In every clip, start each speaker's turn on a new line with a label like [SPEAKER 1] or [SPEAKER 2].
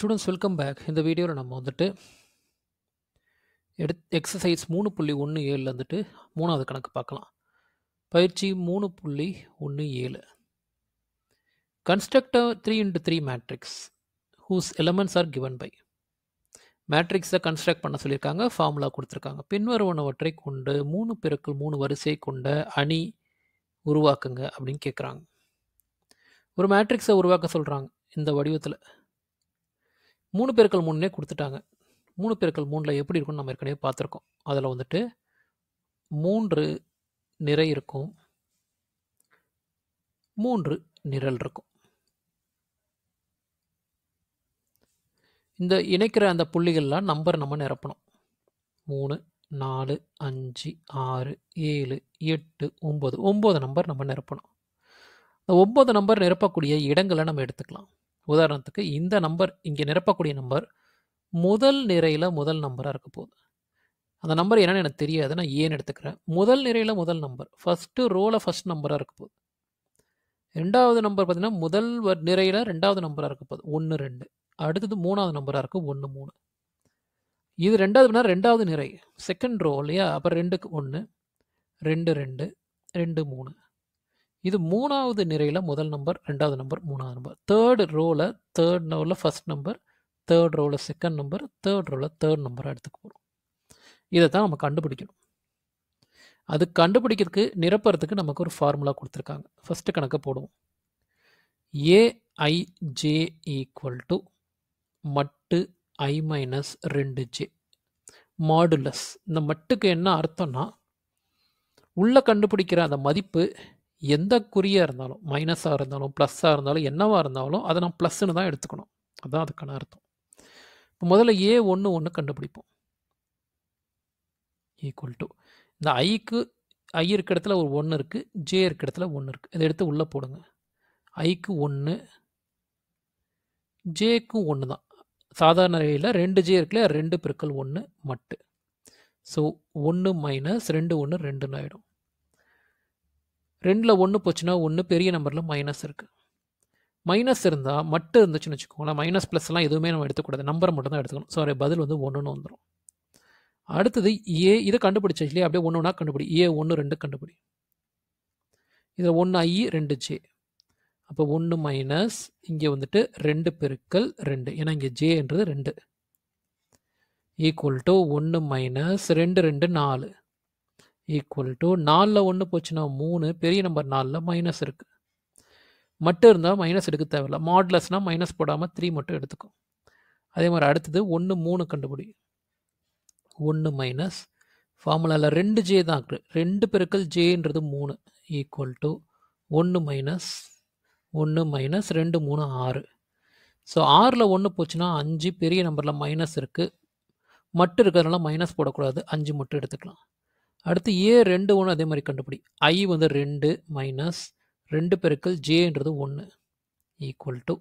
[SPEAKER 1] Students welcome back இந்த வீடியோவில் நம்ம வந்துட்டு எடு எக்ஸசைஸ் மூணு புள்ளி ஒன்று ஏழில் வந்துட்டு மூணாவது கணக்கு பார்க்கலாம். பயிற்சி மூணு புள்ளி ஒன்று ஏழு. Construct three into three matrix whose elements are given by மேட்ரிக்ஸை கன்ஸ்ட்ரக்ட் பண்ண சொல்லியிருக்காங்க ஃபார்முலா கொடுத்துருக்காங்க. பின்வருவனவற்றை கொண்டு மூணு பெருக்கள் மூணு வரிசை கொண்ட அணி உருவாக்குங்க அப்படின்னு கேட்குறாங்க ஒரு மேட்ரிக்ஸை உருவாக்க சொல்கிறாங்க இந்த வடிவத்தில். மூணு பேருக்கள் மூணுனே கொடுத்துட்டாங்க. மூணு பேருக்கள் மூணில் எப்படி இருக்கும்னு நம்ம ஏற்கனவே பார்த்துருக்கோம். அதில் வந்துட்டு மூன்று நிறை இருக்கும். மூன்று நிரல் இருக்கும். இந்த இணைக்கிற அந்த புள்ளிகள்லாம் நம்பர் நம்ம நிரப்பணும். மூணு நாலு அஞ்சு ஆறு ஏழு எட்டு ஒம்பது ஒம்பது நம்பர் நம்ம நிரப்பணும். இந்த ஒம்பது நம்பர் நிரப்பக்கூடிய இடங்களை நம்ம எடுத்துக்கலாம். உதாரணத்துக்கு இந்த நம்பர் இங்கே நிரப்பக்கூடிய நம்பர் முதல் நிறையில் முதல் நம்பராக இருக்க போகுது. அந்த நம்பர் என்னன்னு எனக்கு தெரியாது நான் ஏன்னு எடுத்துக்கிறேன். முதல் நிறையில் முதல் நம்பர் ஃபஸ்ட்டு ரோவில் ஃபஸ்ட் நம்பராக இருக்க போகுது. ரெண்டாவது நம்பர் பார்த்தீங்கன்னா முதல் வ- நிறையில் ரெண்டாவது நம்பராக இருக்க போகுது. ஒன்று ரெண்டு. அடுத்தது மூணாவது நம்பராக இருக்குது ஒன்று மூணு. இது ரெண்டாவது ரெண்டாவது நிறை செகண்ட் ரோ இல்லையா? அப்போ ரெண்டுக்கு ஒன்று ரெண்டு ரெண்டு ரெண்டு மூணு. இது மூணாவது நிறையில் முதல் நம்பர் ரெண்டாவது நம்பர் மூணாவது நம்பர் தேர்டு ரோவில் தேர்ட் ரோவில் ஃபஸ்ட் நம்பர் தேர்ட் ரோவில் செகண்ட் நம்பர் தேர்ட் ரோவில் தேர்ட் நம்பராக எடுத்துக்க போகிறோம் இதை தான் நம்ம கண்டுபிடிக்கணும். அது கண்டுபிடிக்கிறதுக்கு நிரப்புறதுக்கு நமக்கு ஒரு ஃபார்முலா கொடுத்துருக்காங்க. ஃபஸ்ட்டு கணக்கை போடுவோம். A i j equal to மட்டு ஐ மைனஸ் ரெண்டு ஜே மாடுலஸ் இந்த மட்டுக்கு என்ன அர்த்தம்னா உள்ளே கண்டுபிடிக்கிற அந்த மதிப்பு எந்த குறியாக இருந்தாலும் மைனஸாக இருந்தாலும் ப்ளஸ்ஸாக இருந்தாலும் என்னவாக இருந்தாலும் அதை நான் ப்ளஸ்ன்னு தான் எடுத்துக்கணும். அதுதான் அதுக்கான அர்த்தம். இப்போ முதல்ல ஏ ஒன்று ஒன்று கண்டுபிடிப்போம். ஈக்குவல் டு இந்த ஐக்கு ஐ இருக்க இடத்துல ஒரு ஒன்று இருக்குது ஜே இருக்க இடத்துல ஒன்று இருக்குது இதை எடுத்து உள்ளே போடுங்க. ஐக்கு ஒன்று ஜேக்கும் ஒன்று தான். சாதாரண நிலையில் ரெண்டு ஜே இருக்குல்ல ரெண்டு பெருக்கல் ஒன்று மட்டு. ஸோ ஒன்று மைனஸ் ரெண்டு ஒன்று ரெண்டுன்னு ஆகிடும் ரெண்டில் ஒன்று போச்சுன்னா ஒன்று பெரிய நம்பரில் மைனஸ் இருக்குது மைனஸ் இருந்தால் மட்டும் இருந்துச்சுன்னு வச்சுக்கோங்களேன். மைனஸ் ப்ளஸ்லாம் எதுவுமே நம்ம எடுத்துக்கூடாது. நம்பரை மட்டும் தான் எடுத்துக்கணும். சாரி பதில் வந்து ஒன்றுன்னு வந்துடும் அடுத்தது ஏ இதை கண்டுபிடிச்சா இல்லையா? அப்படியே ஒன்று ஒன்றா கண்டுபிடி. ஏ ஒன்று ரெண்டு கண்டுபிடி. இதில் ஒன்று ஐ ரெண்டு ஜே அப்போ ஒன்று மைனஸ் இங்கே வந்துட்டு ரெண்டு பெருக்கல் ரெண்டு. ஏன்னா இங்கே ஜேன்றது ரெண்டு. ஈக்குவல் டு ஒன்று மைனஸ் ரெண்டு ரெண்டு நாலு. ஈக்குவல் டு நாலில் ஒன்று போச்சுன்னா மூணு பெரிய நம்பர் நாலில் மைனஸ் இருக்குது மட்டும் இருந்தால் மைனஸ் எடுக்க தேவையில்ல. மாட்லஸ்னால் மைனஸ் போடாமல் த்ரீ மட்டும் எடுத்துக்கும் அதே மாதிரி அடுத்தது ஒன்று மூணு கண்டுபிடி. ஒன்று மைனஸ் ஃபார்முலாவில் ரெண்டு ஜே தான் இருக்குது ரெண்டு பெருக்கள் ஜேன்றது மூணு. ஈக்குவல் டு ஒன்று மைனஸ் ஒன்று மைனஸ் ரெண்டு மூணு ஆறு. ஸோ ஆறில் ஒன்று போச்சுன்னா அஞ்சு பெரிய நம்பரில் மைனஸ் இருக்குது மட்டும் இருக்கிறதுனால மைனஸ் போடக்கூடாது. அஞ்சு மட்டும் எடுத்துக்கலாம். அடுத்து ஏ ரெண்டு ஒன்று அதே மாதிரி கண்டுபிடி. ஐ வந்து ரெண்டு மைனஸ் ரெண்டு பெருக்கள் ஜேன்றது ஒன்று ஈக்குவல் டு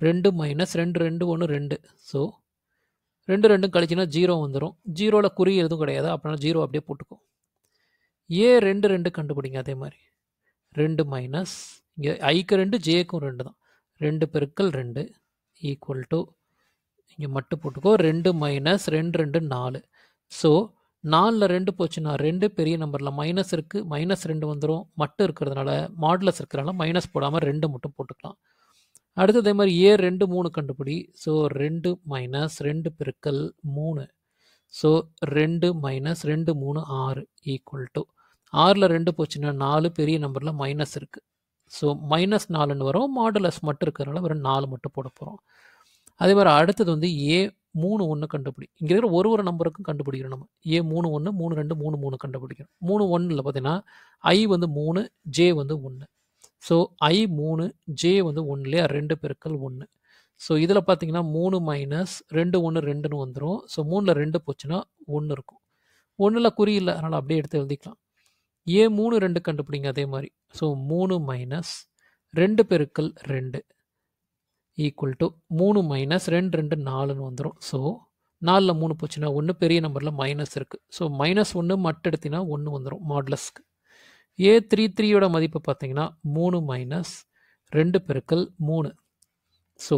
[SPEAKER 1] ரெண்டு மைனஸ் ரெண்டு ரெண்டு ஒன்று ரெண்டு. ஸோ ரெண்டு ரெண்டும் கழிச்சுன்னா ஜீரோ வந்துடும் ஜீரோவில் குறி எதுவும் கிடையாது. அப்படின்னா ஜீரோ அப்படியே போட்டுக்கும் ஏ ரெண்டு ரெண்டு கண்டுபிடிங்க அதே மாதிரி. ரெண்டு மைனஸ் இங்கே ஐக்கு ரெண்டு ஜேக்கும் ரெண்டு தான். ரெண்டு பெருக்கள் ரெண்டு. ஈக்குவல் டு இங்கே மட்டும் போட்டுக்கோ. ரெண்டு மைனஸ் ரெண்டு ரெண்டு நாலு. ஸோ நாலில் ரெண்டு போச்சுன்னா ரெண்டு பெரிய நம்பரில் மைனஸ் இருக்குது மைனஸ் ரெண்டு வந்துடும் மட்டும் இருக்கிறதுனால மாடுலஸ் இருக்கிறனால மைனஸ் போடாமல் ரெண்டு மட்டும் போட்டுக்கலாம். அடுத்து அதே மாதிரி ஏ ரெண்டு மூணு கண்டுபிடி. ஸோ ரெண்டு மைனஸ் ரெண்டு பெருக்கல் மூணு. ஸோ ரெண்டு மைனஸ் ரெண்டு மூணு ஆறு ஈக்குவல் டு ஆறில் ரெண்டு போச்சுன்னா நாலு பெரிய நம்பரில் மைனஸ் இருக்குது ஸோ மைனஸ் நாலுன்னு வரும் மாடுலஸ் மட்டும் இருக்கிறனால வெறும் நாலு மட்டும் போட போகிறோம் அதே மாதிரி அடுத்தது வந்து ஏ மூணு ஒன்று கண்டுபிடி. இங்கே இருக்கிற ஒரு ஒரு நம்பருக்கும் கண்டுபிடிக்கிறோம் நம்ம. ஏ மூணு ஒன்று மூணு ரெண்டு மூணு மூணு கண்டுபிடிக்கிறோம் மூணு ஒன்றில் பார்த்தீங்கன்னா ஐ வந்து மூணு ஜே வந்து ஒன்று ஸோ ஐ மூணு ஜே வந்து ஒன்றுலையா ரெண்டு பெருக்கள் ஒன்று ஸோ இதில் பார்த்தீங்கன்னா மூணு மைனஸ் ரெண்டு ஒன்று ரெண்டுன்னு வந்துடும் ஸோ மூணில் ரெண்டு போச்சுன்னா ஒன்று இருக்கும். ஒன்றில் குறியில்ல அதனால் அப்படியே எடுத்து எழுதிக்கலாம். ஏ மூணு ரெண்டு கண்டுபிடிங்க அதே மாதிரி. ஸோ மூணு மைனஸ் ரெண்டு பெருக்கல் ரெண்டு. ஈக்குவல் டு மூணு மைனஸ் ரெண்டு ரெண்டு நாலுன்னு வந்துடும் ஸோ நாலில் மூணு போச்சுன்னா ஒன்று பெரிய நம்பரில் மைனஸ் இருக்குது ஸோ மைனஸ் ஒன்று மட்டு எடுத்திங்கன்னா ஒன்று வந்துடும் மாட்லஸ்க்கு ஏ த்ரீ த்ரீயோட மதிப்பு பார்த்தீங்கன்னா மூணு மைனஸ் ரெண்டு பெருக்கல் மூணு. ஸோ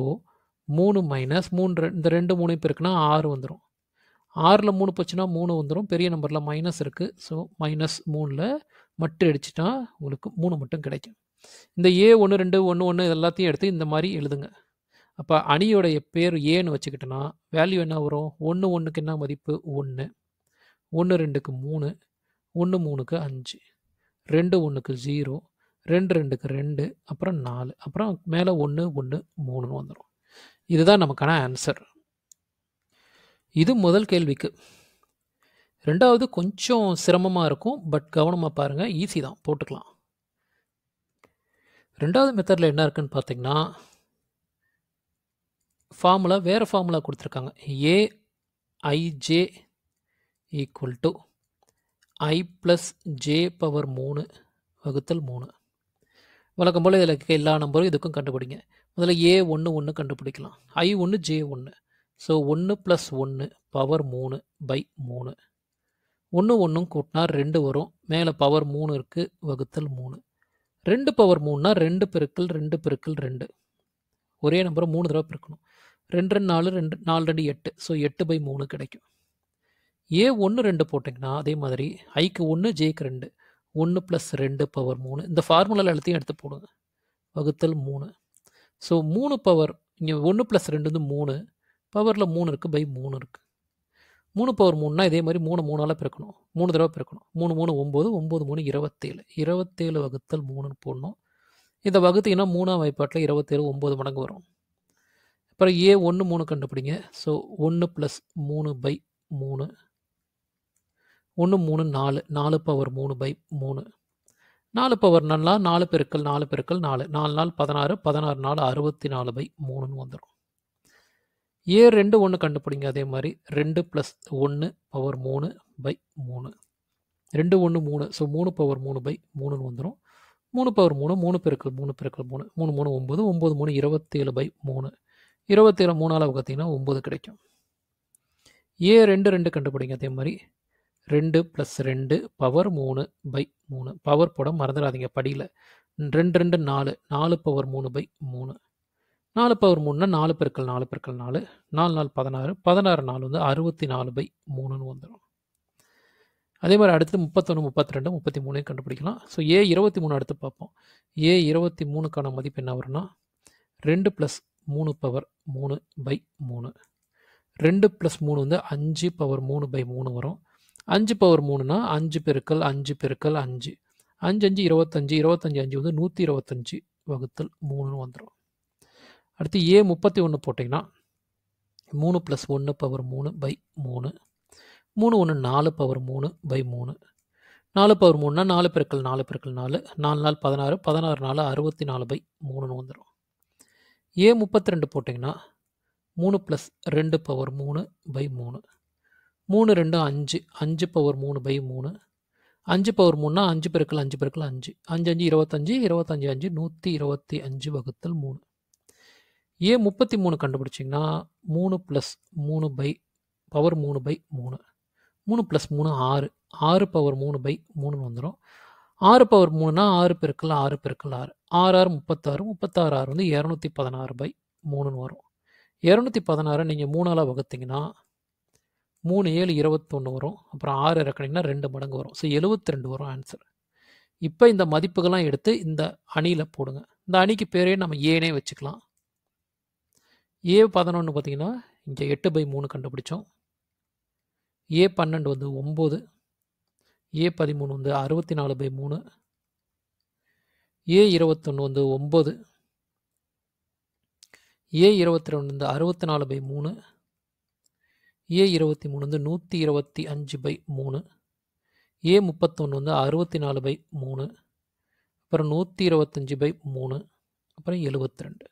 [SPEAKER 1] மூணு மைனஸ் மூணு ரெண்டு இந்த ரெண்டு மூணு பெருக்குனா ஆறு வந்துடும் ஆறில் மூணு போச்சுன்னா மூணு வந்துடும் பெரிய நம்பரில் மைனஸ் இருக்குது ஸோ மைனஸ் மூணில் மட்டும் அடிச்சுட்டா உங்களுக்கு மூணு மட்டும் கிடைக்கும். இந்த ஏ ஒன்று ரெண்டு ஒன்று ஒன்று எல்லாத்தையும் எடுத்து இந்த மாதிரி எழுதுங்க. அப்போ அணியோடைய பேர் ஏன்னு வச்சுக்கிட்டோன்னா வேல்யூ என்ன வரும்? ஒன்று ஒன்றுக்கு என்ன மதிப்பு? ஒன்று ஒன்று ரெண்டுக்கு மூணு. ஒன்று மூணுக்கு அஞ்சு. ரெண்டு ஒன்றுக்கு ஜீரோ ரெண்டு ரெண்டுக்கு ரெண்டு. அப்புறம் நாலு. அப்புறம் மேலே ஒன்று ஒன்று மூணுன்னு வந்துடும் இதுதான் நமக்கான ஆன்சர் இது முதல் கேள்விக்கு. ரெண்டாவது கொஞ்சம் சிரமமாக இருக்கும் பட் கவனமாக பாருங்கள் ஈஸி தான். போட்டுக்கலாம். ரெண்டாவது மெத்தடில் என்ன இருக்குன்னு பார்த்தீங்கன்னா ஃபார்முலா வேறு ஃபார்முலா கொடுத்துருக்காங்க. A IJ equal to I plus J power மூணு வகுத்தல் மூணு. வழக்கம் போல் இதில் எல்லா நம்பரும் இதுக்கும் கண்டுபிடிங்க. முதல்ல ஏ ஒன்று ஒன்று கண்டுபிடிக்கலாம். ஐ ஒன்று ஜே ஒன்று ஸோ ஒன்று ப்ளஸ் ஒன்று பவர் மூணு பை மூணு. ஒன்று ஒன்றும் கூட்டினா ரெண்டு வரும். மேலே பவர் மூணு இருக்குது வகுத்தல் மூணு. ரெண்டு பவர் மூணுனா ரெண்டு பெருக்கல் ரெண்டு பெருக்கள் ரெண்டு. ஒரே நம்பரை மூணு தடவை பெருக்கணும். ரெண்டு ரெண்டு நாலு ரெண்டு நாலு ரெண்டு எட்டு. ஸோ எட்டு பை மூணு கிடைக்கும். ஏ ஒன்று ரெண்டு போட்டிங்கன்னா அதே மாதிரி ஐக்கு ஒன்று ஜேக்கு ரெண்டு. ஒன்று ப்ளஸ் ரெண்டு பவர் மூணு. இந்த ஃபார்முலாவில் எல்லாத்தையும் எடுத்து போடுங்க. வகுத்தல் மூணு. ஸோ மூணு பவர் இங்கே ஒன்று ப்ளஸ் ரெண்டு வந்து மூணு. பவரில் மூணு இருக்குது பை மூணு இருக்குது மூணு பவர் மூணுனா இதே மாதிரி மூணு மூணால் பிறக்கணும் மூணு தடவை பிறக்கணும் மூணு மூணு ஒம்பது ஒம்பது மூணு இருபத்தேழு. இருபத்தேழு வகுத்தல் மூணுன்னு போடணும். இதை வகுத்தீங்கன்னா மூணாம் வாய்ப்பாட்டில் இருபத்தேழு ஒம்பது மடங்கு வரும். அப்புறம் ஏ ஒன்று மூணு கண்டுபிடிங்க. ஸோ ஒன்று ப்ளஸ் மூணு பை மூணு. ஒன்று மூணு நாலு. நாலு பவர் மூணு பை மூணு. நாலு பவர் நல்லா நாலு பெருக்கள் நாலு பெருக்கள் நாலு. நாலு நாள் பதினாறு பதினாறு நாள் அறுபத்தி நாலு பை மூணுன்னு வந்துடும் ஏ ரெண்டு ஒன்று கண்டுபிடிங்க அதே மாதிரி. ரெண்டு ப்ளஸ் ஒன்று பவர் மூணு பை மூணு. ரெண்டு ஒன்று மூணு. ஸோ மூணு பவர் மூணு பை மூணுன்னு வந்துடும் மூணு பவர் மூணு மூணு பெருக்கள் மூணு பெருக்கள் மூணு. மூணு மூணு ஒம்பது ஒம்பது மூணு இருபத்தேழு பை மூணு. இருபத்தி ஏழு மூணால் பார்த்தீங்கன்னா ஒம்பது கிடைக்கும். ஏ ரெண்டு ரெண்டு கண்டுபிடிங்க அதே மாதிரி. ரெண்டு ப்ளஸ் ரெண்டு பவர் மூணு பை மூணு. பவர் போட மறந்துடாதீங்க படியில். ரெண்டு ரெண்டு நாலு நாலு பவர் மூணு பை மூணு. நாலு பவர் மூணுனா நாலு பெருக்கள் நாலு பெருக்கள் நாலு. நாலு நாலு பதினாறு பதினாறு நாலு வந்து அறுபத்தி நாலு பை மூணுன்னு வந்துடும் அதே மாதிரி அடுத்து முப்பத்தொன்று முப்பத்தி ரெண்டு முப்பத்தி மூணையும் கண்டுபிடிக்கலாம். ஸோ ஏ இருபத்தி மூணு அடுத்து பார்ப்போம். ஏ இருபத்தி மூணுக்கான மதிப்பு என்ன வரும்னா ரெண்டு ப்ளஸ் மூணு பவர் மூணு பை மூணு. ரெண்டு ப்ளஸ் மூணு வந்து அஞ்சு பவர் மூணு பை மூணு வரும். அஞ்சு பவர் மூணுனா அஞ்சு பெருக்கல் அஞ்சு பெருக்கல் அஞ்சு. அஞ்சு அஞ்சு இருபத்தஞ்சு இருபத்தஞ்சி அஞ்சு வந்து நூற்றி இருபத்தஞ்சு வகுத்தல் மூணுன்னு வந்துடும் அடுத்து ஏ முப்பத்தி ஒன்று போட்டிங்கன்னா மூணு ப்ளஸ் ஒன்று பவர் மூணு பை மூணு. மூணு ஒன்று நாலு பவர் மூணு பை மூணு. நாலு பவர் மூணுனா நாலு பெருக்கல் நாலு பெருக்கல் நாலு. நாலு நாள் பதினாறு பதினாறு நாலு அறுபத்தி நாலு பை மூணுன்னு வந்துடும் ஏ முப்பத்தி ரெண்டு போட்டிங்கன்னா மூணு ப்ளஸ் ரெண்டு பவர் மூணு பை மூணு. மூணு ரெண்டு அஞ்சு. அஞ்சு பவர் மூணு பை மூணு. அஞ்சு பவர் மூணுனா அஞ்சு பெருக்கல் அஞ்சு பெருக்கல் அஞ்சு. அஞ்சு அஞ்சு இருபத்தஞ்சு. இருபத்தஞ்சு அஞ்சு நூற்றி இருபத்தி அஞ்சு வகுத்தல் மூணு. ஏ முப்பத்தி மூணு கண்டுபிடிச்சிங்கன்னா மூணு ப்ளஸ் மூணு பை பவர் மூணு பை மூணு. மூணு ப்ளஸ் மூணு ஆறு. ஆறு பவர் மூணு பை மூணுன்னு வந்துடும் ஆறு பவர் மூணுனா ஆறு பெருக்கல் ஆறு பெருக்கல் ஆறு. ஆறு ஆறு முப்பத்தாறு முப்பத்தாறு ஆறு வந்து இரநூத்தி பதினாறு பை மூணுன்னு வரும். இரநூத்தி பதினாறு நீங்கள் மூணால் வகுத்தீங்கன்னா மூணு ஏழு இருபத்தொன்று வரும். அப்புறம் ஆறு இறக்குனீங்கன்னா ரெண்டு மடங்கு வரும். ஸோ எழுபத்தி ரெண்டு வரும் ஆன்சர் இப்போ இந்த மதிப்புகள்லாம் எடுத்து இந்த அணியில் போடுங்க. இந்த அணிக்கு பேரே நம்ம ஏனே வச்சுக்கலாம். ஏ பதினொன்று பார்த்தீங்கன்னா இங்கே எட்டு பை மூணு கண்டுபிடிச்சோம். ஏ பன்னெண்டு வந்து ஒம்பது. ஏ பதிமூணு வந்து அறுபத்தி நாலு பை மூணு. ஏ இருபத்தொன்று வந்து ஒம்பது. ஏ இருபத்தி ரெண்டு வந்து அறுபத்தி நாலு பை மூணு. ஏ இருபத்தி மூணு வந்து நூற்றி இருபத்தி அஞ்சு பை மூணு. ஏ முப்பத்தொன்று வந்து அறுபத்தி நாலு பை மூணு. அப்புறம் நூற்றி இருபத்தஞ்சி பை மூணு. அப்புறம் எழுபத்தி ரெண்டு.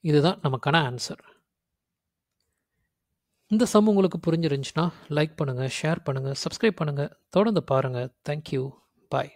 [SPEAKER 1] இதுதான் நமக்கான ஆன்சர் இந்த சம் உங்களுக்கு புரிஞ்சிருந்துச்சுன்னா லைக் பண்ணுங்கள் ஷேர் பண்ணுங்கள் சப்ஸ்கிரைப் பண்ணுங்கள் தொடர்ந்து பாருங்கள் தேங்க்யூ பாய்